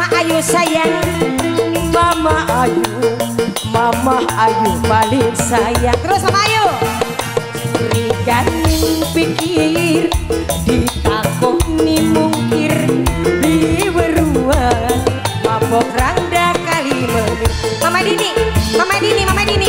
Mama Ayu sayang. Mama Ayu Mama Ayu paling sayang. Terus Mama Ayu. Berikan pikir Ditakoni mungkir Di beruang. Mabok randa kali menit. Mama Dini Mama Dini Mama Dini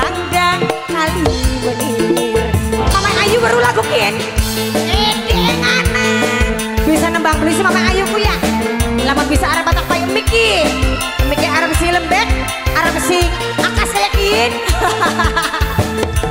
nembang beli si Mama Ayu ku ya. Lama bisa arah batak payung Miki Miki arah besi lembek arah besi akas kayak kian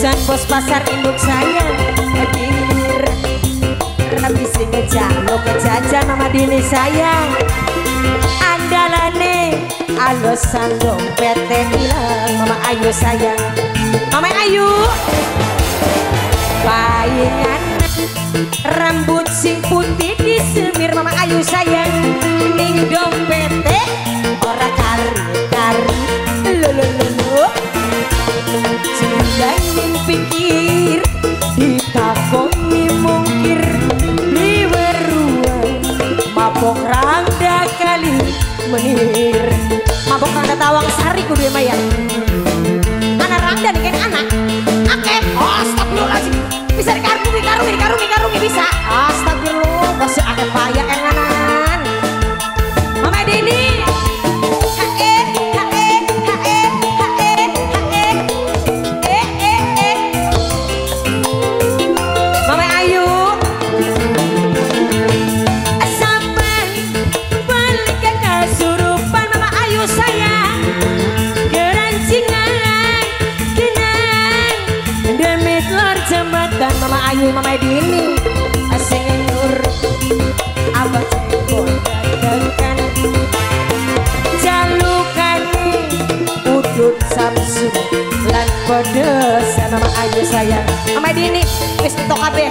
tanatusan bos pasar induk saya. Hadir. Rabi sing ngejaluk kejajan Mama Dini sayang andalane alasan dompet hilang Mama Ayu sayang Mama Ayu. Bayangan rambut sing putih disemir. Mama Ayu sayang jembatan Mama Ayu Mama Dini Asing nur. Abang cekol datangkan Jalukan Udut samsu. Lan pedes Mama Ayu sayang Mama Dini Wis entok kabeh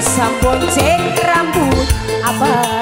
bisa bonceng rambut. Abang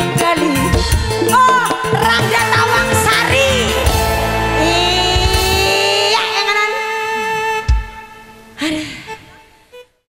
I'm leaf.